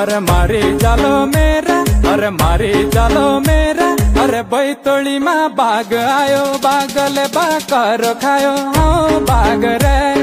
अरे मारे जालो मेरा अरे मारे जालो मेरा अरे बैतोलीमा बाघ आयो बाघले बाघ खायो हौ बाघ रे।